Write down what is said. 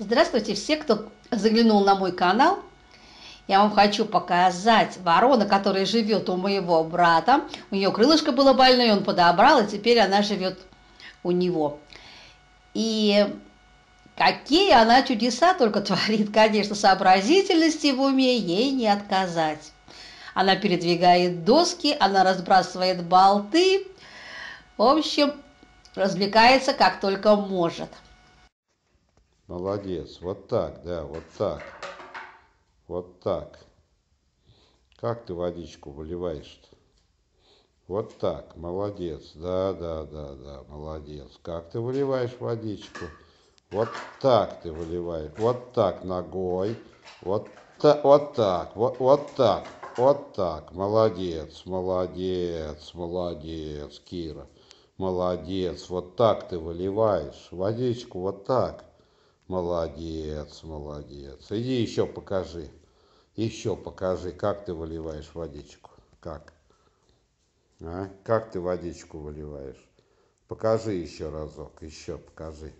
Здравствуйте все, кто заглянул на мой канал. Я вам хочу показать ворона, которая живет у моего брата. У нее крылышко было больное, он подобрал, и теперь она живет у него. И какие она чудеса только творит, конечно, сообразительности в уме ей не отказать. Она передвигает доски, она разбрасывает болты. В общем, развлекается как только может. Молодец. Вот так, да, вот так. Вот так. Как ты водичку выливаешь-то? Вот так, молодец. Да, да, да, да, молодец. Как ты выливаешь водичку? Вот так ты выливаешь. Вот так ногой. Вот так, вот так, вот, вот так, вот так. Молодец, молодец, молодец, Кира. Молодец. Вот так ты выливаешь водичку, вот так. Молодец, молодец. Иди еще покажи. Еще покажи, как ты выливаешь водичку. Как? А? Как ты водичку выливаешь? Покажи еще разок, еще покажи.